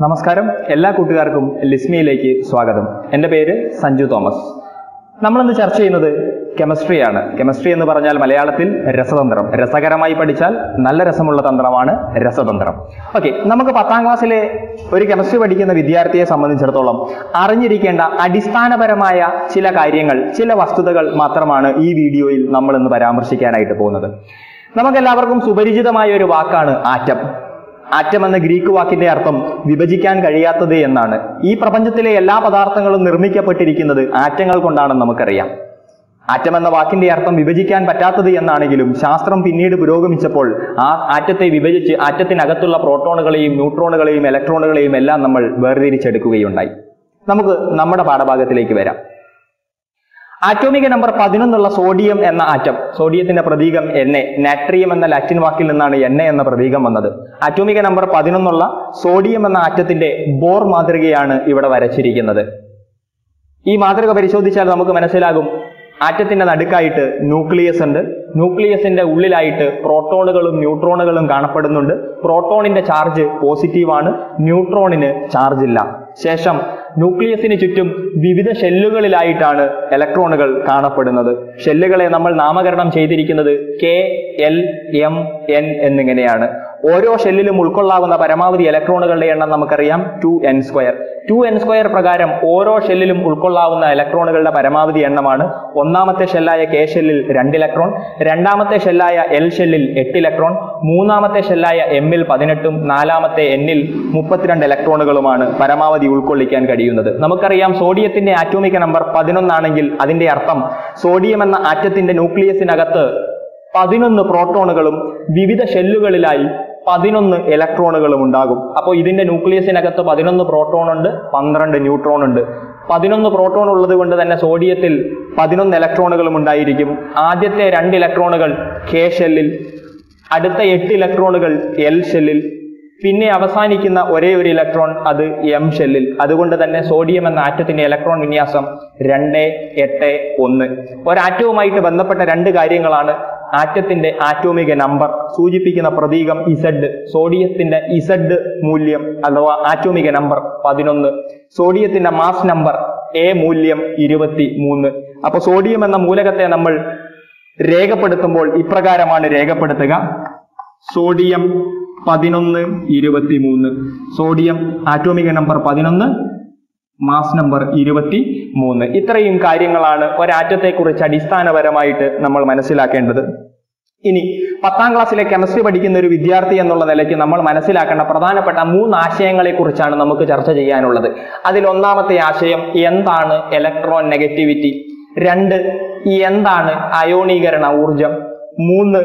നമസ്കാരം. എല്ലാ കൂട്ടുകാർക്കും ലിസ്മിയിലേക്ക് സ്വാഗതം. എന്റെ പേര് സഞ്ജു തോമസ്. നമ്മളിന്ന് ചർച്ച ചെയ്യുന്നത് കെമിസ്ട്രിയാണ് കെമിസ്ട്രി എന്ന് പറഞ്ഞാൽ മലയാളത്തിൽ രസതന്ത്രം. രസകരമായി പഠിച്ചാൽ നല്ല രസമുള്ള തന്ത്രമാണ് രസതന്ത്രം. ഓക്കെ നമുക്ക് പത്താം ക്ലാസ്സിലെ ഒരു കെമിസ്ട്രി പഠിക്കുന്ന വിദ്യാർത്ഥിയെ സംബന്ധിച്ചിടത്തോളം അറിഞ്ഞിരിക്കേണ്ട അടിസ്ഥാനപരമായ ചില കാര്യങ്ങൾ ചില വസ്തുതകൾ മാത്രമാണ് ഈ വീഡിയോയിൽ നമ്മൾ ഇന്ന് പരാമർശിക്കാനായിട്ട് പോകുന്നത്. നമുക്കെല്ലാവർക്കും സുപരിചിതമായ ഒരു വാക്കാണ് ആറ്റം. ആറ്റം എന്ന ഗ്രീക്ക് വാക്കിന്റെ അർത്ഥം വിഭജിക്കാൻ കഴിയാത്തത് എന്നാണ്. ഈ പ്രപഞ്ചത്തിലെ എല്ലാ പദാർത്ഥങ്ങളും നിർമ്മിക്കപ്പെട്ടിരിക്കുന്നത് ആറ്റങ്ങൾ കൊണ്ടാണെന്ന് നമുക്കറിയാം. ആറ്റം എന്ന വാക്കിന്റെ അർത്ഥം വിഭജിക്കാൻ പറ്റാത്തത് എന്നാണെങ്കിലും ശാസ്ത്രം പിന്നീട് പുരോഗമിച്ചപ്പോൾ ആ ആറ്റത്തെ വിഭജിച്ച് ആറ്റത്തിനകത്തുള്ള പ്രോട്ടോണുകളെയും ന്യൂട്രോണുകളെയും ഇലക്ട്രോണുകളെയും എല്ലാം നമ്മൾ വേർതിരിച്ചെടുക്കുകയുണ്ടായി. നമുക്ക് നമ്മുടെ പാഠഭാഗത്തിലേക്ക് വരാം. ആറ്റോമിക നമ്പർ പതിനൊന്നുള്ള സോഡിയം എന്ന ആറ്റം സോഡിയത്തിന്റെ പ്രതീകം എണ്ണ നാട്രിയം എന്ന ലാറ്റിൻ വാക്കിൽ നിന്നാണ് എണ്ണ എന്ന പ്രതീകം വന്നത്. ആറ്റോമിക നമ്പർ പതിനൊന്നുള്ള സോഡിയം എന്ന ആറ്റത്തിന്റെ ബോർ മാതൃകയാണ് ഇവിടെ വരച്ചിരിക്കുന്നത്. ഈ മാതൃക പരിശോധിച്ചാൽ നമുക്ക് മനസ്സിലാകും ആറ്റത്തിന്റെ നടുക്കായിട്ട് ന്യൂക്ലിയസ് ഉണ്ട്. ന്യൂക്ലിയസിന്റെ ഉള്ളിലായിട്ട് പ്രോട്ടോണുകളും ന്യൂട്രോണുകളും കാണപ്പെടുന്നുണ്ട്. പ്രോട്ടോണിന്റെ ചാർജ് പോസിറ്റീവാണ് ന്യൂട്രോണിന് ചാർജ് ഇല്ല. ശേഷം ന്യൂക്ലിയസിന് ചുറ്റും വിവിധ ഷെല്ലുകളിലായിട്ടാണ് ഇലക്ട്രോണുകൾ കാണപ്പെടുന്നത്. ഷെല്ലുകളെ നമ്മൾ നാമകരണം ചെയ്തിരിക്കുന്നത് കെ എൽ എം എൻ എന്നിങ്ങനെയാണ്. ഓരോ ഷെല്ലിലും ഉൾക്കൊള്ളാവുന്ന പരമാവധി ഇലക്ട്രോണുകളുടെ എണ്ണം നമുക്കറിയാം two N square two N square പ്രകാരം ഓരോ ഷെല്ലിലും ഉൾക്കൊള്ളാവുന്ന ഇലക്ട്രോണുകളുടെ പരമാവധി എണ്ണമാണ്. ഒന്നാമത്തെ ഷെല്ലായ കെ ഷെല്ലിൽ രണ്ട് ഇലക്ട്രോൺ രണ്ടാമത്തെ ഷെല്ലായ എൽ ഷെല്ലിൽ എട്ട് ഇലക്ട്രോൺ മൂന്നാമത്തെ ഷെല്ലായ എമ്മിൽ പതിനെട്ടും നാലാമത്തെ എന്നിൽ മുപ്പത്തിരണ്ട് ഇലക്ട്രോണുകളുമാണ് പരമാവധി ഉൾക്കൊള്ളിക്കാൻ കഴിയുന്നത്. നമുക്കറിയാം സോഡിയത്തിന്റെ ആറ്റോമിക നമ്പർ പതിനൊന്നാണെങ്കിൽ അതിന്റെ അർത്ഥം സോഡിയം എന്ന ആറ്റത്തിന്റെ ന്യൂക്ലിയസിനകത്ത് പതിനൊന്ന് പ്രോട്ടോണുകളും വിവിധ ഷെല്ലുകളിലായി പതിനൊന്ന് ഇലക്ട്രോണുകളും ഉണ്ടാകും. അപ്പോൾ ഇതിന്റെ ന്യൂക്ലിയസിനകത്ത് പതിനൊന്ന് പ്രോട്ടോൺ ഉണ്ട് പന്ത്രണ്ട് ന്യൂട്രോൺ ഉണ്ട്. പതിനൊന്ന് പ്രോട്ടോൺ ഉള്ളത് കൊണ്ട് തന്നെ സോഡിയത്തിൽ പതിനൊന്ന് ഇലക്ട്രോണുകളും ഉണ്ടായിരിക്കും. ആദ്യത്തെ രണ്ട് ഇലക്ട്രോണുകൾ കെ ഷെല്ലിൽ അടുത്ത എട്ട് ഇലക്ട്രോണുകൾ എൽ ഷെല്ലിൽ പിന്നെ അവസാനിക്കുന്ന ഒരേ ഒരു ഇലക്ട്രോൺ അത് എം ഷെല്ലിൽ അതുകൊണ്ട് തന്നെ സോഡിയം എന്ന ആറ്റത്തിന്റെ ഇലക്ട്രോൺ വിന്യാസം രണ്ട് എട്ട് ഒന്ന്. ഒരാറ്റവുമായിട്ട് ബന്ധപ്പെട്ട രണ്ട് കാര്യങ്ങളാണ് ആറ്റത്തിന്റെ ആറ്റോമിക നമ്പർ സൂചിപ്പിക്കുന്ന പ്രതീകം ഇസഡ് സോഡിയത്തിന്റെ ഇസഡ് മൂല്യം അഥവാ ആറ്റോമിക നമ്പർ പതിനൊന്ന്. സോഡിയത്തിന്റെ മാസ് നമ്പർ എ മൂല്യം ഇരുപത്തി മൂന്ന് അപ്പൊ സോഡിയം എന്ന മൂലകത്തെ നമ്മൾ രേഖപ്പെടുത്തുമ്പോൾ ഇപ്രകാരമാണ് രേഖപ്പെടുത്തുക. സോഡിയം പതിനൊന്ന് ഇരുപത്തി മൂന്ന് സോഡിയം ആറ്റോമിക നമ്പർ പതിനൊന്ന് മാസ് നമ്പർ ഇരുപത്തി മൂന്ന് ഇത്രയും കാര്യങ്ങളാണ് ഒരാറ്റത്തെക്കുറിച്ച് അടിസ്ഥാനപരമായിട്ട് നമ്മൾ മനസ്സിലാക്കേണ്ടത്. ഇനി പത്താം ക്ലാസ്സിലെ കെമിസ്ട്രി പഠിക്കുന്ന ഒരു വിദ്യാർത്ഥി എന്നുള്ള നിലയ്ക്ക് നമ്മൾ മനസ്സിലാക്കേണ്ട പ്രധാനപ്പെട്ട മൂന്ന് ആശയങ്ങളെ കുറിച്ചാണ് നമുക്ക് ചർച്ച ചെയ്യാനുള്ളത്. അതിൽ ഒന്നാമത്തെ ആശയം എന്താണ് ഇലക്ട്രോൺ നെഗറ്റിവിറ്റി രണ്ട് എന്താണ് അയോണീകരണ ഊർജം മൂന്ന്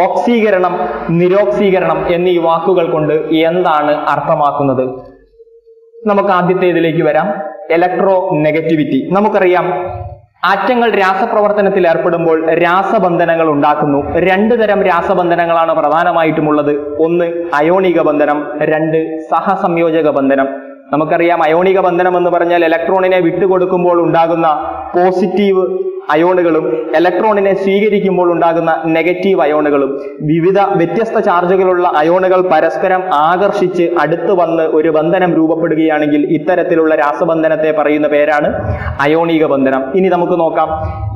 ഓക്സീകരണം നിരോക്സീകരണം എന്നീ വാക്കുകൾ കൊണ്ട് എന്താണ് അർത്ഥമാക്കുന്നത്? നമുക്ക് ആദ്യത്തേതിലേക്ക് വരാം. ഇലക്ട്രോ നെഗറ്റിവിറ്റി നമുക്കറിയാം ആറ്റങ്ങൾ രാസപ്രവർത്തനത്തിൽ ഏർപ്പെടുമ്പോൾ രാസബന്ധനങ്ങൾ ഉണ്ടാക്കുന്നു. രണ്ട് തരം രാസബന്ധനങ്ങളാണ് പ്രധാനമായിട്ടുമുള്ളത്. ഒന്ന് അയോണിക ബന്ധനം രണ്ട് സഹസംയോജക ബന്ധനം. നമുക്കറിയാം അയോണിക ബന്ധനം എന്ന് പറഞ്ഞാൽ ഇലക്ട്രോണിനെ വിട്ടുകൊടുക്കുമ്പോൾ ഉണ്ടാകുന്ന പോസിറ്റീവ് അയോണുകളും ഇലക്ട്രോണിനെ സ്വീകരിക്കുമ്പോൾ ഉണ്ടാകുന്ന നെഗറ്റീവ് അയോണുകളും വിവിധ വ്യത്യസ്ത ചാർജുകളുള്ള അയോണുകൾ പരസ്പരം ആകർഷിച്ച് അടുത്ത് വന്ന് ഒരു ബന്ധനം രൂപപ്പെടുകയാണെങ്കിൽ ഇത്തരത്തിലുള്ള രാസബന്ധനത്തെ പറയുന്ന പേരാണ് അയോണിക ബന്ധനം. ഇനി നമുക്ക് നോക്കാം.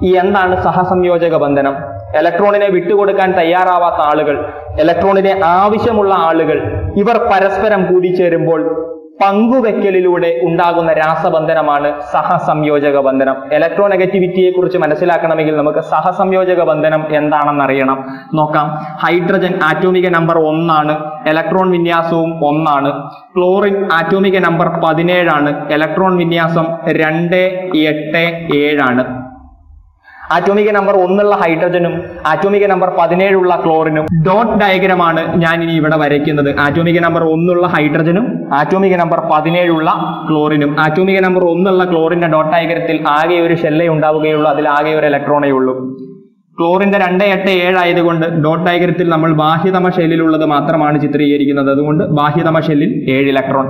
ഈ എന്താണ് സഹസംയോജക ബന്ധനം? ഇലക്ട്രോണിനെ വിട്ടുകൊടുക്കാൻ തയ്യാറാവാത്ത ആളുകൾ ഇലക്ട്രോണിനെ ആവശ്യമുള്ള ആളുകൾ ഇവർ പരസ്പരം കൂടിച്ചേരുമ്പോൾ പങ്കുവെക്കലിലൂടെ ഉണ്ടാകുന്ന രാസബന്ധനമാണ് സഹസംയോജക ബന്ധനം. ഇലക്ട്രോ നെഗറ്റിവിറ്റിയെ കുറിച്ച് മനസ്സിലാക്കണമെങ്കിൽ നമുക്ക് സഹസംയോജക ബന്ധനം എന്താണെന്ന് അറിയണം നോക്കാം. ഹൈഡ്രജൻ ആറ്റോമിക നമ്പർ ഒന്നാണ് ഇലക്ട്രോൺ വിന്യാസവും ഒന്നാണ് ക്ലോറിൻ ആറ്റോമിക നമ്പർ പതിനേഴാണ് ഇലക്ട്രോൺ വിന്യാസം രണ്ട് എട്ട് ഏഴാണ്. ആറ്റോമിക നമ്പർ ഒന്നുള്ള ഹൈഡ്രജനും ആറ്റോമിക നമ്പർ പതിനേഴുള്ള ക്ലോറിനും ഡോട്ട് ഡയഗ്രമാണ് ഞാൻ ഇനി ഇവിടെ വരയ്ക്കുന്നത്. ആറ്റോമിക നമ്പർ ഒന്നുള്ള ഹൈഡ്രജനും ആറ്റോമിക നമ്പർ പതിനേഴുള്ള ക്ലോറിനും ആറ്റോമിക നമ്പർ ഒന്നുള്ള ക്ലോറിന്റെ ഡോട്ട് ഡയഗ്രത്തിൽ ആകെ ഒരു ഷെല്ലേ ഉണ്ടാവുകയുള്ളൂ. അതിൽ ആകെ ഒരു ഇലക്ട്രോണേ ഉള്ളൂ ക്ലോറിന്റെ രണ്ട് എട്ട് ഏഴായതുകൊണ്ട് ഡോട്ട് ഡയഗ്രത്തിൽ നമ്മൾ ബാഹ്യതമ ഷെല്ലിലുള്ളത് മാത്രമാണ് ചിത്രീകരിക്കുന്നത്. അതുകൊണ്ട് ബാഹ്യതമ ഷെല്ലിൽ ഏഴ് ഇലക്ട്രോൺ.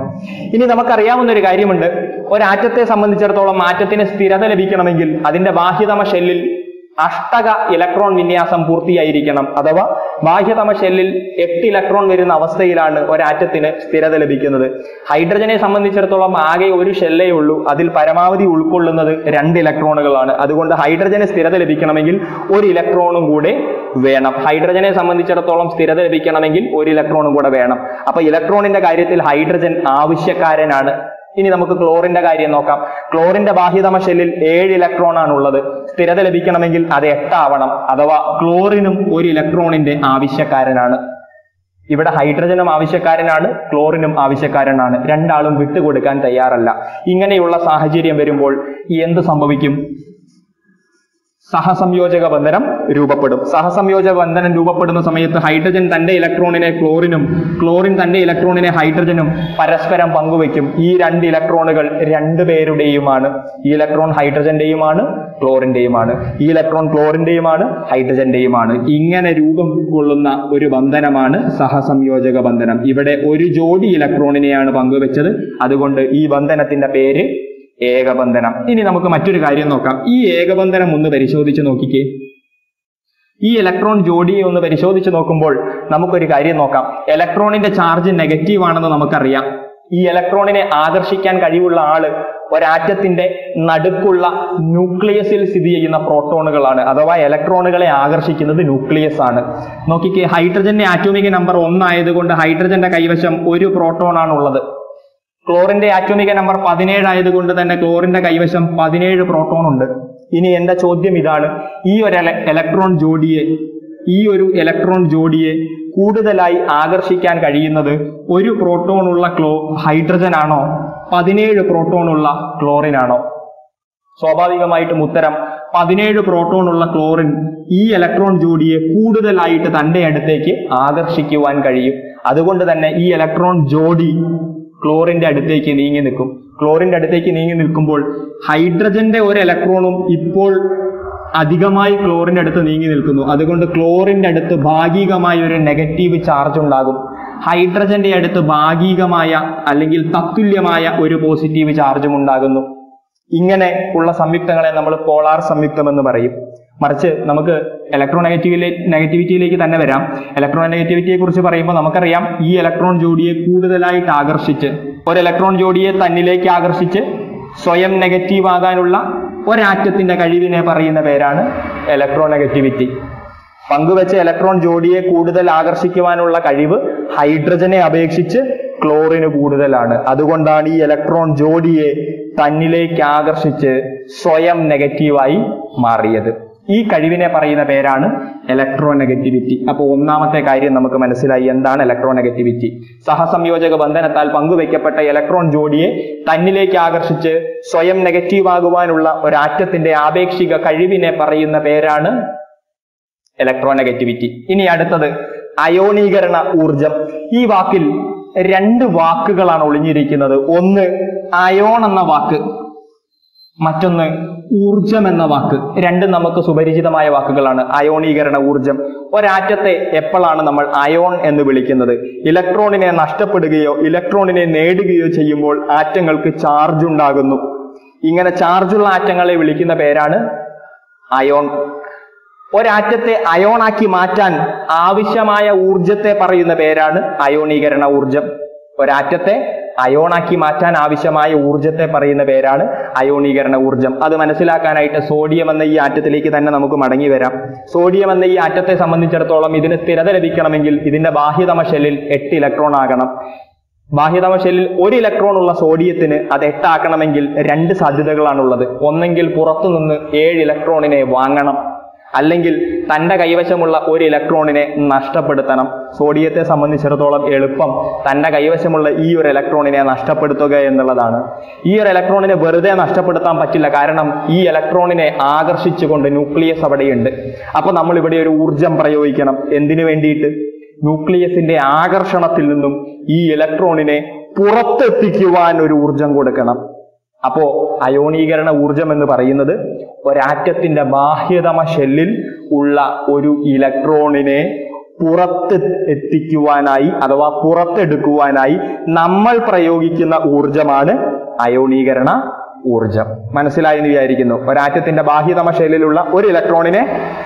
ഇനി നമുക്കറിയാവുന്ന ഒരു കാര്യമുണ്ട്. ഒരാറ്റത്തെ സംബന്ധിച്ചിടത്തോളം ആറ്റത്തിന് സ്ഥിരത ലഭിക്കണമെങ്കിൽ അതിന്റെ ബാഹ്യതമ ഷെല്ലിൽ അഷ്ടക ഇലക്ട്രോൺ വിന്യാസം പൂർത്തിയായിരിക്കണം അഥവാ ബാഹ്യതമ ഷെല്ലിൽ എട്ട് ഇലക്ട്രോൺ വരുന്ന അവസ്ഥയിലാണ് ഒരാറ്റത്തിന് സ്ഥിരത ലഭിക്കുന്നത്. ഹൈഡ്രജനെ സംബന്ധിച്ചിടത്തോളം ആകെ ഒരു ഷെല്ലേ ഉള്ളൂ. അതിൽ പരമാവധി ഉൾക്കൊള്ളുന്നത് രണ്ട് ഇലക്ട്രോണുകളാണ് അതുകൊണ്ട് ഹൈഡ്രജന് സ്ഥിരത ലഭിക്കണമെങ്കിൽ ഒരു ഇലക്ട്രോണും കൂടെ വേണം. ഹൈഡ്രജനെ സംബന്ധിച്ചിടത്തോളം സ്ഥിരത ലഭിക്കണമെങ്കിൽ ഒരു ഇലക്ട്രോണും കൂടെ വേണം. അപ്പൊ ഇലക്ട്രോണിന്റെ കാര്യത്തിൽ ഹൈഡ്രജൻ ആവശ്യക്കാരനാണ്. ഇനി നമുക്ക് ക്ലോറിന്റെ കാര്യം നോക്കാം. ക്ലോറിന്റെ ബാഹ്യതമ ഷെല്ലിൽ ഏഴ് ഇലക്ട്രോൺ ആണ് ഉള്ളത് സ്ഥിരത ലഭിക്കണമെങ്കിൽ അത് എട്ടാവണം. അഥവാ ക്ലോറിനും ഒരു ഇലക്ട്രോണിന്റെ ആവശ്യക്കാരനാണ്. ഇവിടെ ഹൈഡ്രജനും ആവശ്യക്കാരനാണ് ക്ലോറിനും ആവശ്യക്കാരനാണ്. രണ്ടാളും വിട്ടുകൊടുക്കാൻ തയ്യാറല്ല. ഇങ്ങനെയുള്ള സാഹചര്യം വരുമ്പോൾ എന്ത് സംഭവിക്കും? സഹസംയോജക ബന്ധനം രൂപപ്പെടും. സഹസംയോജക ബന്ധനം രൂപപ്പെടുന്ന സമയത്ത് ഹൈഡ്രജൻ തന്റെ ഇലക്ട്രോണിനെ ക്ലോറിനും ക്ലോറിൻ തന്റെ ഇലക്ട്രോണിനെ ഹൈഡ്രജനും പരസ്പരം പങ്കുവെക്കും ഈ രണ്ട് ഇലക്ട്രോണുകൾ രണ്ടുപേരുടെയുമാണ് ഈ ഇലക്ട്രോൺ ഹൈഡ്രജന്റെയുമാണ് ക്ലോറിന്റെയുമാണ്. ഈ ഇലക്ട്രോൺ ക്ലോറിന്റെയുമാണ് ഹൈഡ്രജന്റെയുമാണ്. ഇങ്ങനെ രൂപം കൊള്ളുന്ന ഒരു ബന്ധനമാണ് സഹസംയോജക ബന്ധനം. ഇവിടെ ഒരു ജോഡി ഇലക്ട്രോണിനെയാണ് പങ്കുവെച്ചത്. അതുകൊണ്ട് ഈ ബന്ധനത്തിന്റെ പേര് ഏകബന്ധനം. ഇനി നമുക്ക് മറ്റൊരു കാര്യം നോക്കാം. ഈ ഏകബന്ധനം ഒന്ന് പരിശോധിച്ച് നോക്കിക്കേ. ഈ ഇലക്ട്രോൺ ജോഡിയെ ഒന്ന് പരിശോധിച്ച് നോക്കുമ്പോൾ നമുക്കൊരു കാര്യം നോക്കാം. ഇലക്ട്രോണിന്റെ ചാർജ് നെഗറ്റീവ് ആണെന്ന് നമുക്കറിയാം. ഈ ഇലക്ട്രോണിനെ ആകർഷിക്കാൻ കഴിവുള്ള ആൾ ഒരാറ്റത്തിന്റെ നടുക്കുള്ള ന്യൂക്ലിയസിൽ സ്ഥിതി ചെയ്യുന്ന പ്രോട്ടോണുകളാണ് അഥവാ ഇലക്ട്രോണുകളെ ആകർഷിക്കുന്നത് ന്യൂക്ലിയസ് ആണ്. നോക്കിക്കേ ഹൈഡ്രജന്റെ ആറ്റോമിക് നമ്പർ ഒന്നായതുകൊണ്ട് ഹൈഡ്രജന്റെ കൈവശം ഒരു പ്രോട്ടോൺ ആണുള്ളത്. ക്ലോറിന്റെ ആറ്റോമിക നമ്പർ പതിനേഴ് ആയതുകൊണ്ട് തന്നെ ക്ലോറിന്റെ കൈവശം പതിനേഴ് പ്രോട്ടോൺ ഉണ്ട്. ഇനി എന്റെ ചോദ്യം ഇതാണ്. ഈ ഒരു ഇലക്ട്രോൺ ജോഡിയെ ഈ ഒരു ഇലക്ട്രോൺ ജോഡിയെ കൂടുതലായി ആകർഷിക്കാൻ കഴിയുന്നത് ഒരു പ്രോട്ടോൺ ഉള്ള ക്ലോ ഹൈഡ്രജൻ ആണോ? പതിനേഴ് പ്രോട്ടോൺ ഉള്ള ക്ലോറിൻ ആണോ? സ്വാഭാവികമായിട്ടും ഉത്തരം പതിനേഴ് പ്രോട്ടോൺ ഉള്ള ക്ലോറിൻ ഈ ഇലക്ട്രോൺ ജോഡിയെ കൂടുതലായിട്ട് തന്റെ അടുത്തേക്ക് ആകർഷിക്കുവാൻ കഴിയും. അതുകൊണ്ട് തന്നെ ഈ ഇലക്ട്രോൺ ജോഡി ക്ലോറിന്റെ അടുത്തേക്ക് നീങ്ങി നിൽക്കും. ക്ലോറിന്റെ അടുത്തേക്ക് നീങ്ങി നിൽക്കുമ്പോൾ ഹൈഡ്രജന്റെ ഒരു ഇലക്ട്രോണും ഇപ്പോൾ അധികമായി ക്ലോറിന്റെ അടുത്ത് നീങ്ങി നിൽക്കുന്നു. അതുകൊണ്ട് ക്ലോറിന്റെ അടുത്ത് ഭാഗികമായ ഒരു നെഗറ്റീവ് ചാർജ് ഉണ്ടാകും. ഹൈഡ്രജന്റെ അടുത്ത് ഭാഗികമായ അല്ലെങ്കിൽ തത്തുല്യമായ ഒരു പോസിറ്റീവ് ചാർജും ഉണ്ടാകുന്നു. ഇങ്ങനെ ഉള്ള സംയുക്തങ്ങളെ നമ്മൾ പോളാർ സംയുക്തം എന്ന് പറയും. മറിച്ച് നമുക്ക് ഇലക്ട്രോ നെഗറ്റീവിലെ നെഗറ്റിവിറ്റിയിലേക്ക് തന്നെ വരാം. ഇലക്ട്രോ നെഗറ്റിവിറ്റിയെ കുറിച്ച് പറയുമ്പോൾ നമുക്കറിയാം ഈ ഇലക്ട്രോൺ ജോഡിയെ കൂടുതലായിട്ട് ആകർഷിച്ച് ഒരു ഇലക്ട്രോൺ ജോഡിയെ തന്നിലേക്ക് ആകർഷിച്ച് സ്വയം നെഗറ്റീവ് ആകാനുള്ള ഒരാറ്റത്തിന്റെ കഴിവിനെ പറയുന്ന പേരാണ് ഇലക്ട്രോ നെഗറ്റിവിറ്റി പങ്കുവെച്ച ഇലക്ട്രോൺ ജോഡിയെ കൂടുതൽ ആകർഷിക്കുവാനുള്ള കഴിവ് ഹൈഡ്രജനെ അപേക്ഷിച്ച് ക്ലോറിന് കൂടുതലാണ്. അതുകൊണ്ടാണ് ഈ ഇലക്ട്രോൺ ജോഡിയെ തന്നിലേക്ക് ആകർഷിച്ച് സ്വയം നെഗറ്റീവായി മാറിയത്. ഈ കഴിവിനെ പറയുന്ന പേരാണ് ഇലക്ട്രോ നെഗറ്റിവിറ്റി അപ്പോൾ ഒന്നാമത്തെ കാര്യം നമുക്ക് മനസ്സിലായി എന്താണ് ഇലക്ട്രോ നെഗറ്റിവിറ്റി സഹസംയോജക ബന്ധനത്താൽ പങ്കുവെക്കപ്പെട്ട ഇലക്ട്രോൺ ജോഡിയെ തന്നിലേക്ക് ആകർഷിച്ച് സ്വയം നെഗറ്റീവ് ആകുവാനുള്ള ഒരു ആറ്റത്തിന്റെ ആപേക്ഷിക കഴിവിനെ പറയുന്ന പേരാണ് ഇലക്ട്രോനെഗറ്റിവിറ്റി ഇനി അടുത്തത് അയോണീകരണ ഊർജം ഈ വാക്കിൽ രണ്ട് വാക്കുകളാണ് ഒളിഞ്ഞിരിക്കുന്നത്. ഒന്ന് അയോൺ എന്ന വാക്ക്. മറ്റൊന്ന് ഊർജം എന്ന വാക്ക്. രണ്ടും നമുക്ക് സുപരിചിതമായ വാക്കുകളാണ്. അയോണീകരണ ഊർജം ഒരാറ്റത്തെ എപ്പോഴാണ് നമ്മൾ അയോൺ എന്ന് വിളിക്കുന്നത്? ഇലക്ട്രോണിനെ നഷ്ടപ്പെടുകയോ ഇലക്ട്രോണിനെ നേടുകയോ ചെയ്യുമ്പോൾ ആറ്റങ്ങൾക്ക് ചാർജ് ഉണ്ടാകുന്നു. ഇങ്ങനെ ചാർജുള്ള ആറ്റങ്ങളെ വിളിക്കുന്ന പേരാണ് അയോൺ. ഒരാറ്റത്തെ അയോണാക്കി മാറ്റാൻ ആവശ്യമായ ഊർജത്തെ പറയുന്ന പേരാണ് അയോണീകരണ ഊർജം ഒരാറ്റത്തെ അയോണാക്കി മാറ്റാൻ ആവശ്യമായ ഊർജത്തെ പറയുന്ന പേരാണ് അയോണീകരണ ഊർജം അത് മനസ്സിലാക്കാനായിട്ട് സോഡിയം എന്ന ഈ ആറ്റത്തിലേക്ക് തന്നെ നമുക്ക് മടങ്ങി വരാം. സോഡിയം എന്ന ഈ ആറ്റത്തെ സംബന്ധിച്ചിടത്തോളം ഇതിന് സ്ഥിരത ലഭിക്കണമെങ്കിൽ ഇതിന്റെ ബാഹ്യതമ ഷെല്ലിൽ എട്ട് ഇലക്ട്രോൺ ആകണം. ബാഹ്യതമ ഷെല്ലിൽ ഒരു ഇലക്ട്രോൺ ഉള്ള സോഡിയത്തിന് അത് എട്ടാക്കണമെങ്കിൽ രണ്ട് സാധ്യതകളാണുള്ളത്. ഒന്നെങ്കിൽ പുറത്തുനിന്ന് ഏഴ് ഇലക്ട്രോണിനെ വാങ്ങണം. അല്ലെങ്കിൽ തന്റെ കൈവശമുള്ള ഒരു ഇലക്ട്രോണിനെ നഷ്ടപ്പെടുത്തണം. സോഡിയത്തെ സംബന്ധിച്ചിടത്തോളം എളുപ്പം തന്റെ കൈവശമുള്ള ഈ ഒരു ഇലക്ട്രോണിനെ നഷ്ടപ്പെടുത്തുക എന്നുള്ളതാണ്. ഈ ഒരു ഇലക്ട്രോണിനെ വെറുതെ നഷ്ടപ്പെടുത്താൻ പറ്റില്ല. കാരണം ഈ ഇലക്ട്രോണിനെ ആകർഷിച്ചുകൊണ്ട് ന്യൂക്ലിയസ് അവിടെയുണ്ട്. അപ്പോൾ നമ്മൾ ഇവിടെ ഒരു ഊർജം പ്രയോഗിക്കണം. എന്തിനു വേണ്ടിയിട്ട്? ന്യൂക്ലിയസിന്റെ ആകർഷണത്തിൽ നിന്നും ഈ ഇലക്ട്രോണിനെ പുറത്തെത്തിക്കുവാൻ ഒരു ഊർജം കൊടുക്കണം. അപ്പോ അയോണീകരണ ഊർജം എന്ന് പറയുന്നത് ഒരാറ്റത്തിന്റെ ബാഹ്യതമ ഷെല്ലിൽ ഉള്ള ഒരു ഇലക്ട്രോണിനെ പുറത്ത് എത്തിക്കുവാനായി അഥവാ പുറത്തെടുക്കുവാനായി നമ്മൾ പ്രയോഗിക്കുന്ന ഊർജമാണ് അയോണീകരണ ഊർജം മനസ്സിലായെന്ന് വിചാരിക്കുന്നു. ഒരാറ്റത്തിന്റെ ബാഹ്യതമ ഷെല്ലിലുള്ള ഒരു ഇലക്ട്രോണിനെ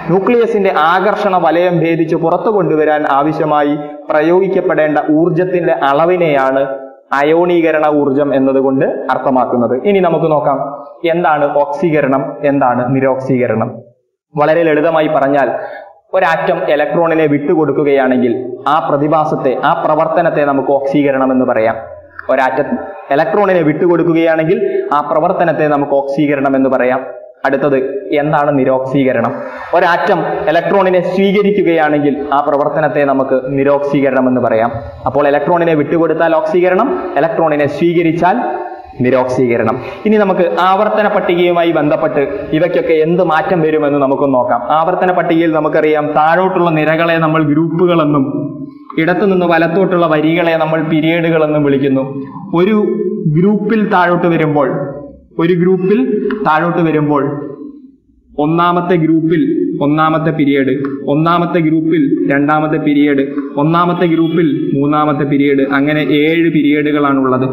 ന്യൂക്ലിയസിന്റെ ആകർഷണ വലയം ഭേദിച്ച് പുറത്തു കൊണ്ടുവരാൻ ആവശ്യമായി പ്രയോഗിക്കപ്പെടേണ്ട ഊർജത്തിന്റെ അളവിനെയാണ് അയോണീകരണ ഊർജം എന്നതുകൊണ്ട് അർത്ഥമാക്കുന്നത്. ഇനി നമുക്ക് നോക്കാം. എന്താണ് ഓക്സീകരണം? എന്താണ് നിരോക്സീകരണം? വളരെ ലളിതമായി പറഞ്ഞാൽ ഒരാറ്റം ഇലക്ട്രോണിനെ വിട്ടുകൊടുക്കുകയാണെങ്കിൽ ആ പ്രതിഭാസത്തെ ആ പ്രവർത്തനത്തെ നമുക്ക് ഓക്സീകരണം എന്ന് പറയാം. ഒരാറ്റം ഇലക്ട്രോണിനെ വിട്ടുകൊടുക്കുകയാണെങ്കിൽ ആ പ്രവർത്തനത്തെ നമുക്ക് ഓക്സീകരണം എന്ന് പറയാം. അടുത്തത് എന്താണ് നിരോക്സീകരണം? ഒരാറ്റം ഇലക്ട്രോണിനെ സ്വീകരിക്കുകയാണെങ്കിൽ ആ പ്രവർത്തനത്തെ നമുക്ക് നിരോക്സീകരണം എന്ന് പറയാം. അപ്പോൾ ഇലക്ട്രോണിനെ വിട്ടുകൊടുത്താൽ ഓക്സീകരണം ഇലക്ട്രോണിനെ സ്വീകരിച്ചാൽ നിരോക്സീകരണം. ഇനി നമുക്ക് ആവർത്തന പട്ടികയുമായി ബന്ധപ്പെട്ട് ഇവയ്ക്കൊക്കെ എന്ത് മാറ്റം വരുമെന്ന് നമുക്കൊന്ന് നോക്കാം. ആവർത്തന പട്ടികയിൽ നമുക്കറിയാം താഴോട്ടുള്ള നിരകളെ നമ്മൾ ഗ്രൂപ്പുകളെന്നും ഇടത്തുനിന്ന് വലത്തോട്ടുള്ള വരികളെ നമ്മൾ പീരിയഡുകളെന്നും വിളിക്കുന്നു. ഒരു ഗ്രൂപ്പിൽ താഴോട്ട് വരുമ്പോൾ ഒരു ഗ്രൂപ്പിൽ താഴോട്ട് വരുമ്പോൾ ഒന്നാമത്തെ ഗ്രൂപ്പിൽ ഒന്നാമത്തെ പിരീഡ് ഒന്നാമത്തെ ഗ്രൂപ്പിൽ രണ്ടാമത്തെ പിരീഡ് ഒന്നാമത്തെ ഗ്രൂപ്പിൽ മൂന്നാമത്തെ പിരീഡ് അങ്ങനെ ഏഴ് പിരീഡുകളാണുള്ളത്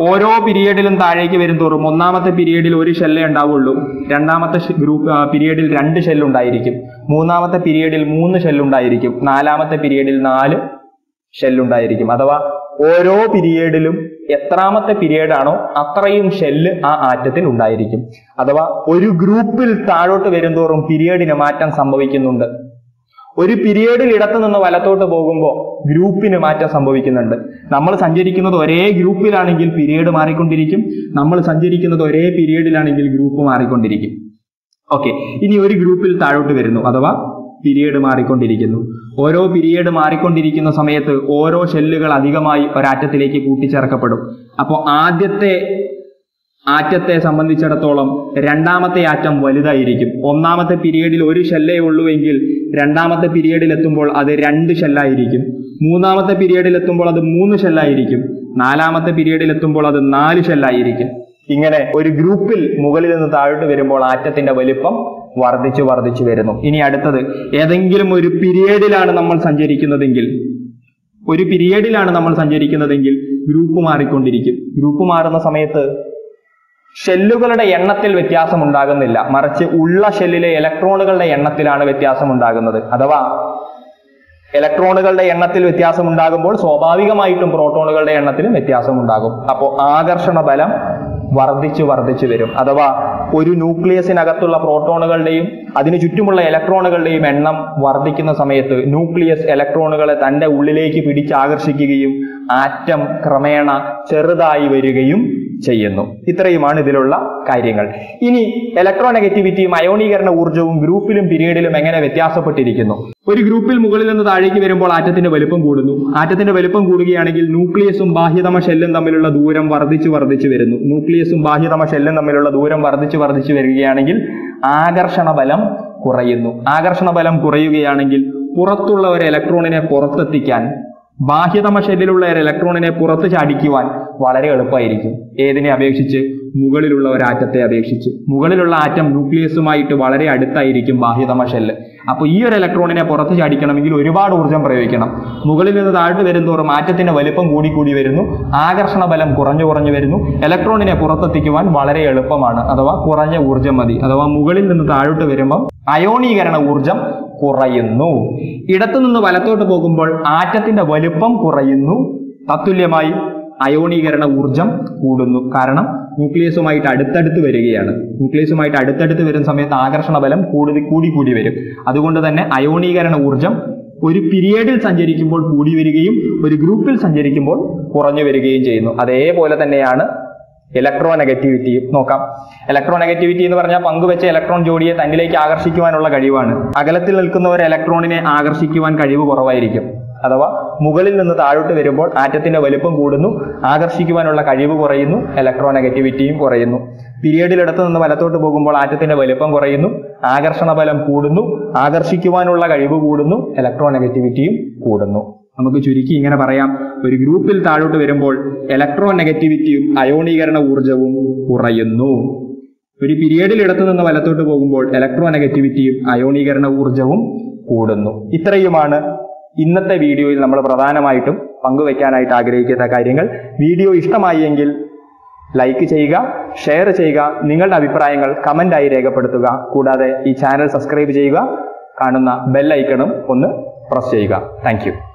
ഓരോ പിരീഡിലും താഴേക്ക് വരും തോറും ഒന്നാമത്തെ പിരീഡിൽ ഒരു ഷെല്ലേ ഉണ്ടാവുള്ളൂ. രണ്ടാമത്തെ ഗ്രൂപ്പ് പിരീഡിൽ രണ്ട് ഷെല്ലുണ്ടായിരിക്കും മൂന്നാമത്തെ പിരീഡിൽ മൂന്ന് ഷെല്ലുണ്ടായിരിക്കും നാലാമത്തെ പിരീഡിൽ നാല് ഷെല്ലുണ്ടായിരിക്കും അഥവാ ഓരോ പീരിയഡിലും എത്രാമത്തെ പീരിയഡ് ആണോ അത്രയും ഷെല്ല് ആ ആറ്റത്തിൽ ഉണ്ടായിരിക്കും. അഥവാ ഒരു ഗ്രൂപ്പിൽ താഴോട്ട് വരുന്തോറും പീരിയഡിന് മാറ്റം സംഭവിക്കുന്നുണ്ട്. ഒരു പീരിയഡിൽ ഇടത്തു നിന്ന് വലത്തോട്ട് പോകുമ്പോൾ ഗ്രൂപ്പിന് മാറ്റം സംഭവിക്കുന്നുണ്ട്. നമ്മൾ സഞ്ചരിക്കുന്നത് ഒരേ ഗ്രൂപ്പിലാണെങ്കിൽ പീരിയഡ് മാറിക്കൊണ്ടിരിക്കും. നമ്മൾ സഞ്ചരിക്കുന്നത് ഒരേ പീരിയഡിലാണെങ്കിൽ ഗ്രൂപ്പ് മാറിക്കൊണ്ടിരിക്കും. ഓക്കെ. ഇനി ഒരു ഗ്രൂപ്പിൽ താഴോട്ട് വരുന്നു. അഥവാ പീരിയഡ് മാറിക്കൊണ്ടിരിക്കുന്നു. ഓരോ പിരീഡ് മാറിക്കൊണ്ടിരിക്കുന്ന സമയത്ത് ഓരോ ഷെല്ലുകൾ അധികമായി ഒരാറ്റത്തിലേക്ക് കൂട്ടിച്ചേർക്കപ്പെടും. അപ്പോൾ ആദ്യത്തെ ആറ്റത്തെ സംബന്ധിച്ചിടത്തോളം രണ്ടാമത്തെ ആറ്റം വലുതായിരിക്കും. ഒന്നാമത്തെ പീരിയഡിൽ ഒരു ഷെല്ലേ ഉള്ളൂ എങ്കിൽ രണ്ടാമത്തെ പീരിയഡിൽ എത്തുമ്പോൾ അത് രണ്ട് ഷെല്ലായിരിക്കും മൂന്നാമത്തെ പീരിയഡിൽ എത്തുമ്പോൾ അത് മൂന്ന് ഷെല്ലായിരിക്കും നാലാമത്തെ പീരിയഡിൽ എത്തുമ്പോൾ അത് നാല് ഷെല്ലായിരിക്കും ഇങ്ങനെ ഒരു ഗ്രൂപ്പിൽ മുകളിൽ നിന്ന് താഴോട്ട് വരുമ്പോൾ ആറ്റത്തിന്റെ വലിപ്പം വർദ്ധിച്ചു വർദ്ധിച്ചു വരുന്നു. ഇനി അടുത്തത് ഏതെങ്കിലും ഒരു പീരിയഡിലാണ് നമ്മൾ സഞ്ചരിക്കുന്നതെങ്കിൽ ഒരു പീരിയഡിലാണ് നമ്മൾ സഞ്ചരിക്കുന്നതെങ്കിൽ ഗ്രൂപ്പ് മാറിക്കൊണ്ടിരിക്കും. ഗ്രൂപ്പ് മാറുന്ന സമയത്ത് ഷെല്ലുകളുടെ എണ്ണത്തിൽ വ്യത്യാസം ഉണ്ടാകുന്നില്ല മറിച്ച് ഉള്ള ഷെല്ലിലെ ഇലക്ട്രോണുകളുടെ എണ്ണത്തിലാണ് വ്യത്യാസം ഉണ്ടാകുന്നത് അഥവാ ഇലക്ട്രോണുകളുടെ എണ്ണത്തിൽ വ്യത്യാസം ഉണ്ടാകുമ്പോൾ സ്വാഭാവികമായിട്ടും പ്രോട്ടോണുകളുടെ എണ്ണത്തിലും വ്യത്യാസം ഉണ്ടാകും അപ്പോൾ ആകർഷണ ബലം വർദ്ധിച്ചു വർദ്ധിച്ചു വരും. അഥവാ ഒരു ന്യൂക്ലിയസിനകത്തുള്ള പ്രോട്ടോണുകളുടെയും അതിനു ചുറ്റുമുള്ള ഇലക്ട്രോണുകളുടെയും എണ്ണം വർദ്ധിക്കുന്ന സമയത്ത് ന്യൂക്ലിയസ് ഇലക്ട്രോണുകളെ തന്റെ ഉള്ളിലേക്ക് പിടിച്ചാകർഷിക്കുകയും ആറ്റം ക്രമേണ ചെറുതായി വരികയും ചെയ്യുന്നു. ഇത്രയുമാണ് ഇതിലുള്ള കാര്യങ്ങൾ. ഇനി ഇലക്ട്രോനെഗറ്റിവിറ്റിയും അയോണീകരണ ഊർജവും ഗ്രൂപ്പിലും പിരീഡിലും എങ്ങനെ വ്യത്യാസപ്പെട്ടിരിക്കുന്നു? ഒരു ഗ്രൂപ്പിൽ മുകളിൽ നിന്ന് താഴേക്ക് വരുമ്പോൾ ആറ്റത്തിന്റെ വലുപ്പം കൂടുന്നു. ആറ്റത്തിന്റെ വലുപ്പം കൂടുകയാണെങ്കിൽ ന്യൂക്ലിയസും ബാഹ്യതമ ഷെല്ലും തമ്മിലുള്ള ദൂരം വർദ്ധിച്ചു വർദ്ധിച്ചു വരുന്നു. ന്യൂക്ലിയസും ബാഹ്യതമ ഷെല്ലും തമ്മിലുള്ള ദൂരം വർദ്ധിച്ചു വർദ്ധിച്ചു വരികയാണെങ്കിൽ ആകർഷണ ബലം കുറയുന്നു. ആകർഷണ ബലം കുറയുകയാണെങ്കിൽ പുറത്തുള്ള ഒരു ഇലക്ട്രോണിനെ പുറത്തെത്തിക്കാൻ ബാഹ്യതമ ഷെല്ലിലുള്ള ഒരു ഇലക്ട്രോണിനെ പുറത്ത് ചാടിക്കുവാൻ വളരെ എളുപ്പമായിരിക്കും. ഏതിനെ അപേക്ഷിച്ച്? മുകളിലുള്ള ഒരു ആറ്റത്തെ അപേക്ഷിച്ച്. മുകളിലുള്ള ആറ്റം ന്യൂക്ലിയസുമായിട്ട് വളരെ അടുത്തായിരിക്കും ബാഹ്യതമ ഷെല്ല് അപ്പോൾ ഈ ഒരു ഇലക്ട്രോണിനെ പുറത്ത് ചാടിക്കണമെങ്കിൽ ഒരുപാട് ഊർജം പ്രയോഗിക്കണം. മുകളിൽ നിന്ന് താഴ്ന്നു വരുന്തോറും ആറ്റത്തിന്റെ വലിപ്പം കൂടി കൂടി വരുന്നു. ആകർഷണ ബലം കുറഞ്ഞു കുറഞ്ഞു വരുന്നു. ഇലക്ട്രോണിനെ പുറത്തെത്തിക്കുവാൻ വളരെ എളുപ്പമാണ്. അഥവാ കുറഞ്ഞ ഊർജം മതി. അഥവാ മുകളിൽ നിന്ന് താഴോട്ട് വരുമ്പം അയോണീകരണ ഊർജം കുറയുന്നു. ഇടത്തുനിന്ന് വലത്തോട്ട് പോകുമ്പോൾ ആറ്റത്തിന്റെ വലുപ്പം കുറയുന്നു. തത്തുല്യമായി അയോണീകരണ ഊർജം കൂടുന്നു. കാരണം ന്യൂക്ലിയസുമായിട്ട് അടുത്തടുത്ത് വരികയാണ്. ന്യൂക്ലിയസുമായിട്ട് അടുത്തടുത്ത് വരുന്ന സമയത്ത് ആകർഷണ ബലം കൂടുതൽ കൂടി കൂടി വരും. അതുകൊണ്ട് തന്നെ അയോണീകരണ ഊർജം ഒരു പീരിയഡിൽ സഞ്ചരിക്കുമ്പോൾ കൂടി വരികയും ഒരു ഗ്രൂപ്പിൽ സഞ്ചരിക്കുമ്പോൾ കുറഞ്ഞു വരികയും ചെയ്യുന്നു. അതേപോലെ തന്നെയാണ് ഇലക്ട്രോ നെഗറ്റിവിറ്റിയും നോക്കാം. ഇലക്ട്രോ നെഗറ്റിവിറ്റി എന്ന് പറഞ്ഞാൽ പങ്കുവെച്ച ഇലക്ട്രോൺ ജോഡിയെ തന്നിലേക്ക് ആകർഷിക്കുവാനുള്ള കഴിവാണ്. അകലത്തിൽ നിൽക്കുന്ന ഒരു ഇലക്ട്രോണിനെ ആകർഷിക്കുവാൻ കഴിവ് കുറവായിരിക്കും. അഥവാ മുകളിൽ നിന്ന് താഴോട്ട് വരുമ്പോൾ ആറ്റത്തിന്റെ വലുപ്പം കൂടുന്നു ആകർഷിക്കുവാനുള്ള കഴിവ് കുറയുന്നു ഇലക്ട്രോ നെഗറ്റിവിറ്റിയും കുറയുന്നു. പീരിയഡിൽ ഇടത്ത് നിന്ന് വലത്തോട്ട് പോകുമ്പോൾ ആറ്റത്തിന്റെ വലുപ്പം കുറയുന്നു ആകർഷണ ബലം കൂടുന്നു ആകർഷിക്കുവാനുള്ള കഴിവ് കൂടുന്നു ഇലക്ട്രോ നെഗറ്റിവിറ്റിയും കൂടുന്നു. നമുക്ക് ചുരുക്കി ഇങ്ങനെ പറയാം. ഒരു ഗ്രൂപ്പിൽ താഴോട്ട് വരുമ്പോൾ ഇലക്ട്രോ നെഗറ്റിവിറ്റിയും അയോണീകരണ ഊർജവും കുറയുന്നു. ഒരു പീരിയഡിൽ ഇടത്തു നിന്ന് വലത്തോട്ട് പോകുമ്പോൾ ഇലക്ട്രോ നെഗറ്റിവിറ്റിയും അയോണീകരണ ഊർജവും കൂടുന്നു. ഇത്രയുമാണ് ഇന്നത്തെ വീഡിയോയിൽ നമ്മൾ പ്രധാനമായിട്ടും പങ്കുവെക്കാനായിട്ട് ആഗ്രഹിക്കുന്ന കാര്യങ്ങൾ. വീഡിയോ ഇഷ്ടമായി എങ്കിൽ ലൈക്ക് ചെയ്യുക ഷെയർ ചെയ്യുക നിങ്ങളുടെ അഭിപ്രായങ്ങൾ കമന്റായി രേഖപ്പെടുത്തുക. കൂടാതെ ഈ ചാനൽ സബ്സ്ക്രൈബ് ചെയ്യുക കാണുന്ന ബെല്ലൈക്കണും ഒന്ന് പ്രസ് ചെയ്യുക. താങ്ക്